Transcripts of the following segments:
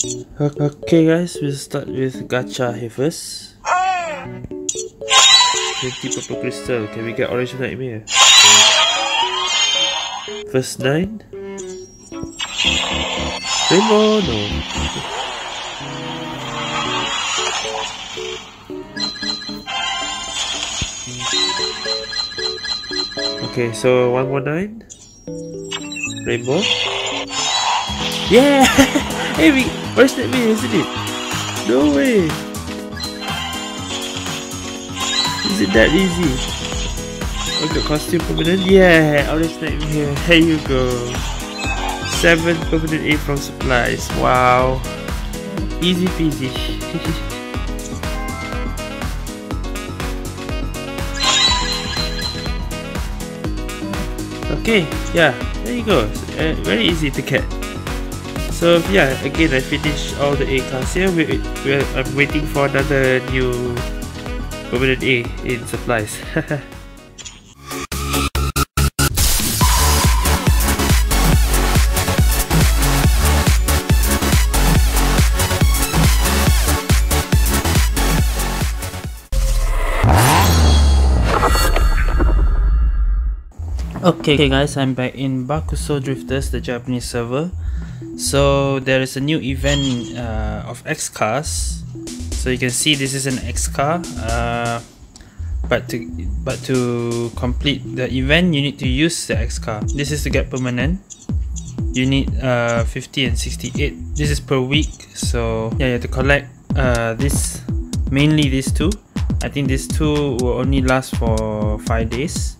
Okay guys, we'll start with gacha here first. 20 purple crystal, can we get orange nightmare? First 9? Rainbow? No. Okay, so one more 9? Rainbow? Yeah! hey, we, where's that me, isn't it? No way! Is it that easy? Oh, got costume permanent? Yeah! Orange Nightmare, here Here you go! 7 permanent A from supplies, wow! Easy peasy. okay, yeah, there you go. Uh, very easy to get. So yeah, again I finished all the A class here. We, we, I'm waiting for another new permanent A in supplies. Okay guys, I'm back in Bakusou Drifters, the Japanese server. So there is a new event uh, of X cars. So you can see this is an X car. Uh, but to but to complete the event, you need to use the X car. This is to get permanent. You need uh, 50 and 68. This is per week. So yeah, you have to collect uh, this mainly these two. I think these two will only last for five days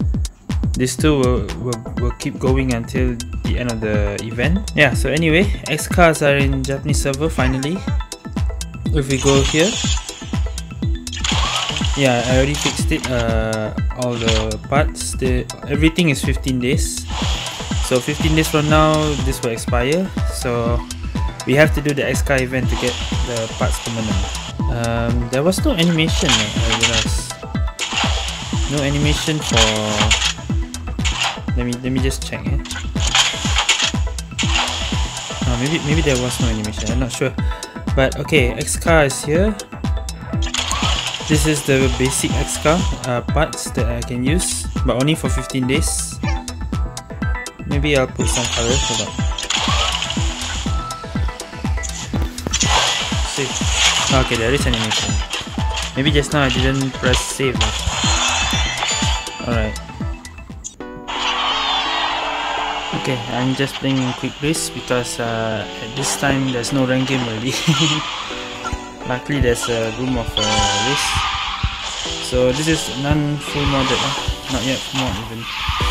this two will, will, will keep going until the end of the event. Yeah so anyway X cars are in Japanese server finally. If we go here. Yeah I already fixed it uh, all the parts. The everything is 15 days. So 15 days from now this will expire. So we have to do the X car event to get the parts permanent um, there was no animation I realized. No animation for let me let me just check it. Oh, maybe maybe there was no animation. I'm not sure. But okay, X-Car is here. This is the basic X-Car uh, parts that I can use, but only for 15 days. Maybe I'll put some color for that. See. Okay, there is animation. Maybe just now I didn't press save. Alright. Okay, I'm just playing in quick race because uh, at this time there's no rank game already. Luckily there's a room of uh, race. So this is non-full modded, huh? not yet mod even.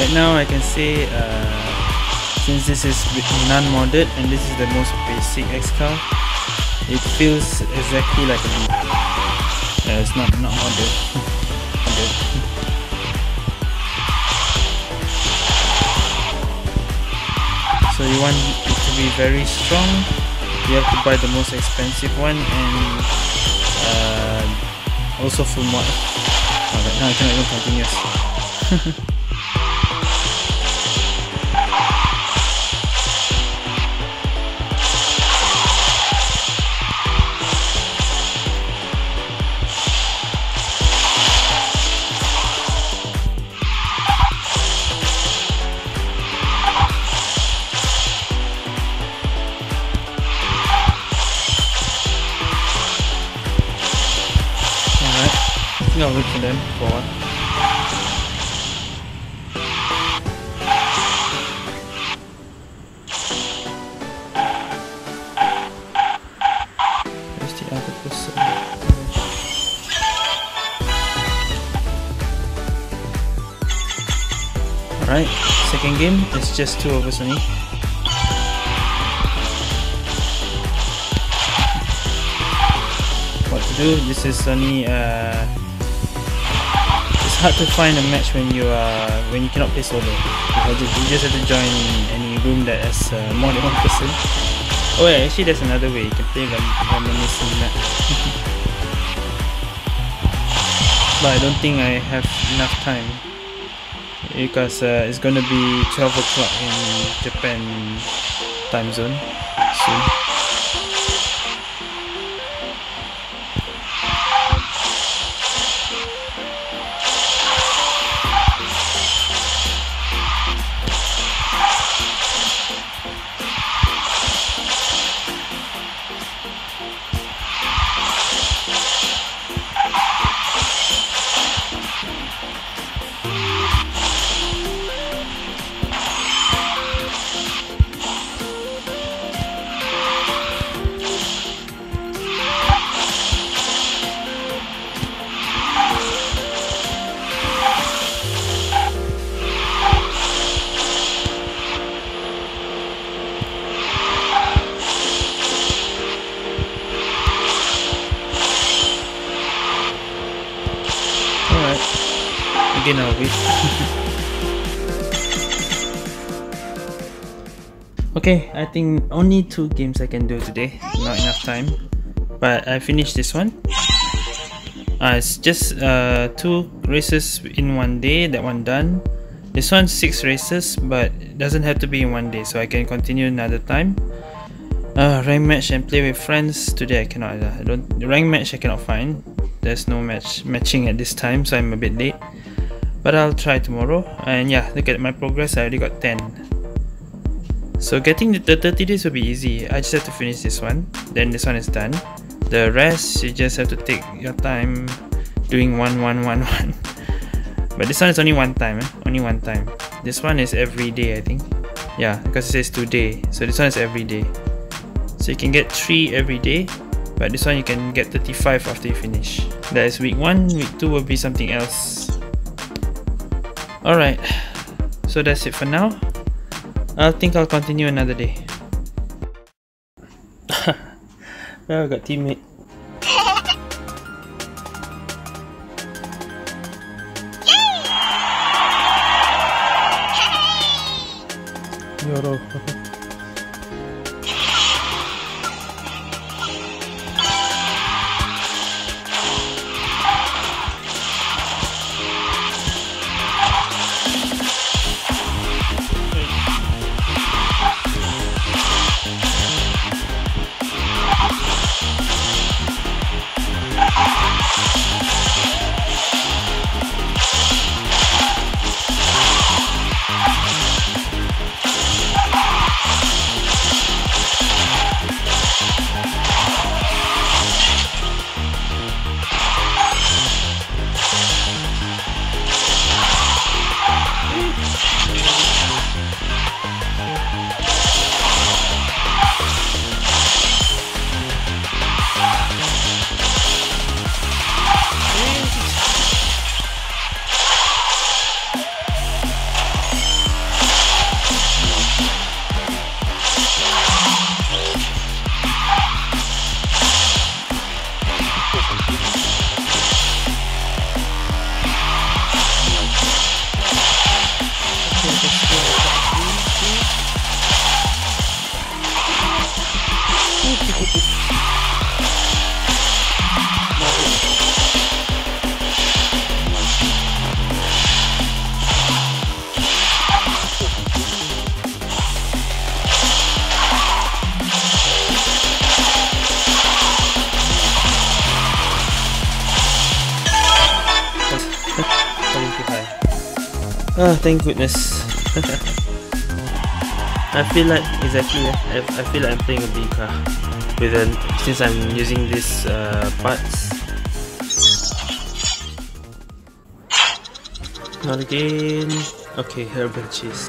Right now I can say uh, since this is non-modded and this is the most basic X car it feels exactly like a Beat. Uh, it's not not modded. so you want it to be very strong you have to buy the most expensive one and uh, also full mod. Alright, now I cannot even No, we can then forward. There's the other person. Alright, second game, it's just two of us only. What to do, this is Sony. uh, hard to find a match when you are when you cannot play solo. You just have to join any room that has uh, more than one person. Oh yeah, actually there's another way. You can play reminiscent map. but I don't think I have enough time because uh, it's gonna be 12 o'clock in Japan time zone soon. okay, I think only two games I can do today. Not enough time. But I finished this one. Uh, it's just uh, two races in one day, that one done. This one's six races, but it doesn't have to be in one day, so I can continue another time. Uh, rank match and play with friends. Today I cannot. Uh, I don't rank match I cannot find. There's no match matching at this time, so I'm a bit late but I'll try tomorrow. And yeah look at my progress I already got 10 so getting the 30 days will be easy. I just have to finish this one. Then this one is done. The rest you just have to take your time doing one one one one. But this one is only one time eh? only one time. This one is every day I think. Yeah because it says today. So this one is every day. So you can get 3 every day but this one you can get 35 after you finish. That is week 1 week 2 will be something else Alright, so that's it for now. I think I'll continue another day. well, I got teammate. Yay! Yoro. Oh, thank goodness. I feel like exactly. I, I feel like I'm playing a B car with a since I'm using this uh, parts. Not again. Okay, herbal cheese.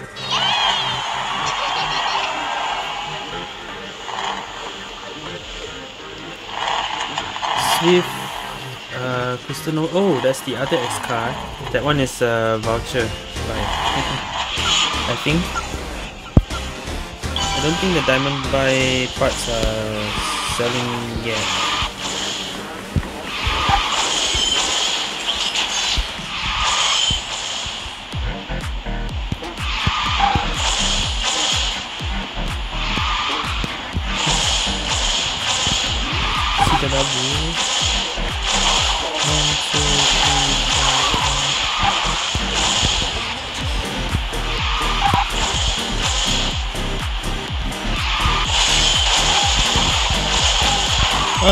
Swift uh, Cristiano. Oh, that's the other X car. That one is a voucher. I think. I don't think the diamond buy parts are selling yet. Oh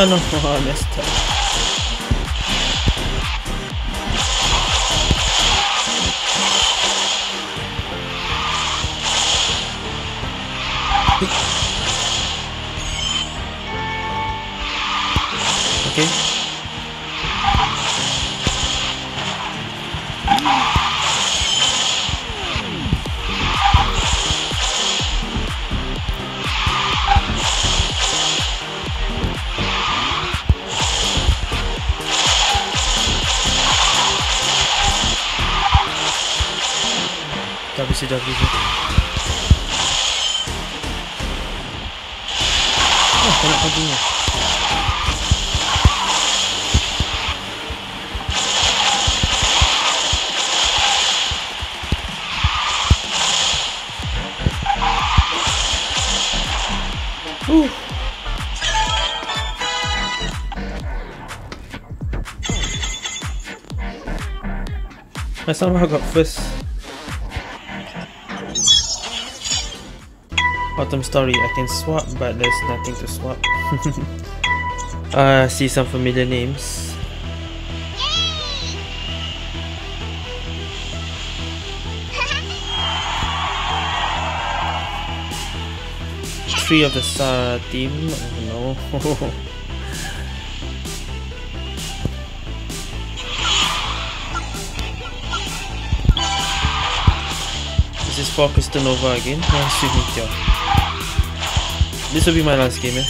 no, I messed up. okay. Oh, kena paginya. Ooh. I somehow got first Bottom story, I can swap but there's nothing to swap. uh, see some familiar names. Three of the Star team, oh no. This is for Crystal Nova again. Yeah, this will be my last game, eh?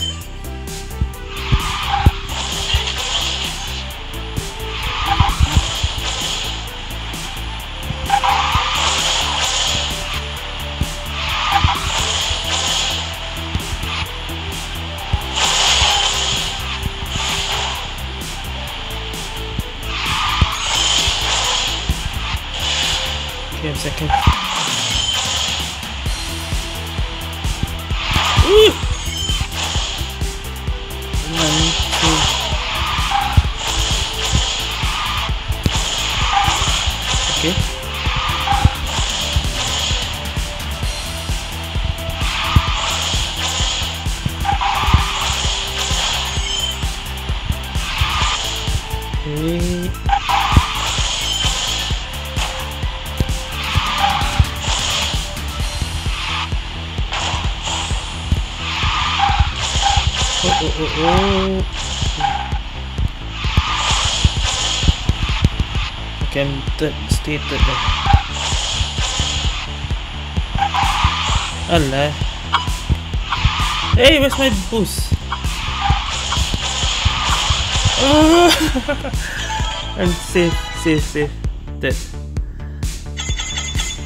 Okay, a second. Ooh! Oh can stay third dah Alah Hey where's my boost oh. I'm safe safe safe. Dead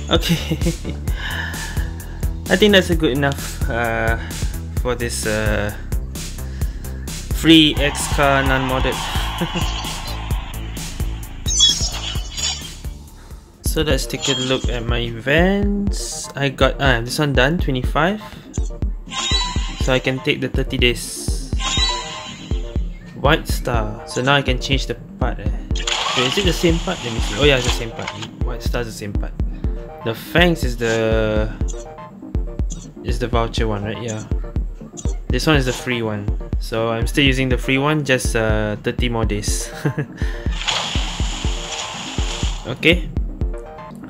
Okay. I think that's a good enough uh, for this uh, free X-Car non-modded So let's take a look at my events. I got ah this one done 25. So I can take the 30 days. White star. So now I can change the part. Eh. Wait, is it the same part? Let me see. Oh yeah, it's the same part. White star is the same part. The fangs is the is the voucher one, right? Yeah. This one is the free one. So I'm still using the free one, just uh, 30 more days. okay.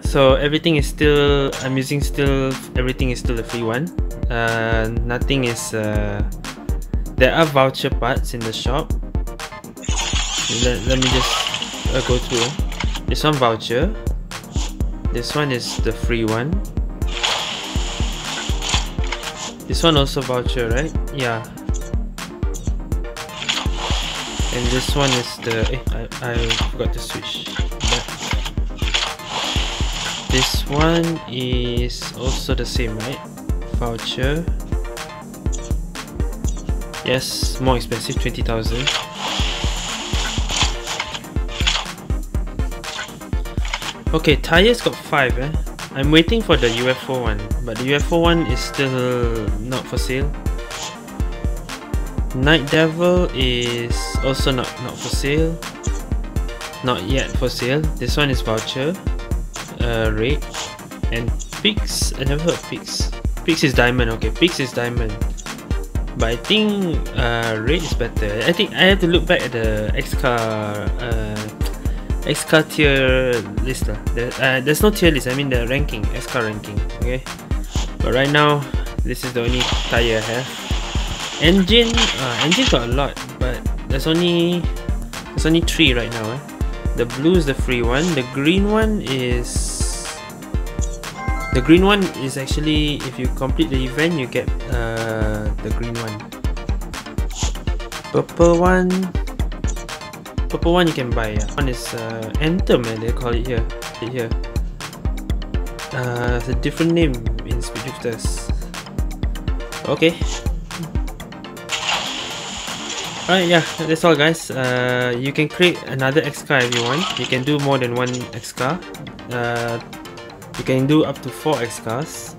So everything is still I'm using still everything is still the free one. Uh, nothing is uh, there are voucher parts in the shop. Let, let me just uh, go through. This one voucher. This one is the free one. This one also voucher right? Yeah and this one is the eh, I, I forgot to switch. This this one is also the same right? Voucher. Yes more expensive 20,000 okay tires got 5 eh? I'm waiting for the UFO one but the UFO one is still not for sale Night Devil is also not, not for sale. Not yet for sale. This one is voucher uh, red and Pix I never heard Pix. Pix is diamond okay. Pix is diamond. But I think uh, red is better. I think I have to look back at the X car uh, car tier list lah. Uh, there's no tier list. I mean the ranking X car ranking okay. But right now this is the only tire I have engine uh, engine got a lot but there's only there's only three right now eh? the blue is the free one the green one is the green one is actually if you complete the event you get uh, the green one. Purple one purple one you can buy yeah. one is uh, anthem and they call it here here. Uh, it's a different name in Speeddrifters okay Alright, yeah, that's all guys. Uh, you can create another X car if you want. You can do more than one X car. Uh, you can do up to 4 X cars.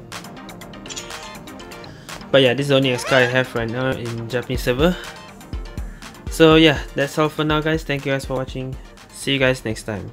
But yeah, this is the only X car I have right now in Japanese server. So yeah, that's all for now guys. Thank you guys for watching. See you guys next time.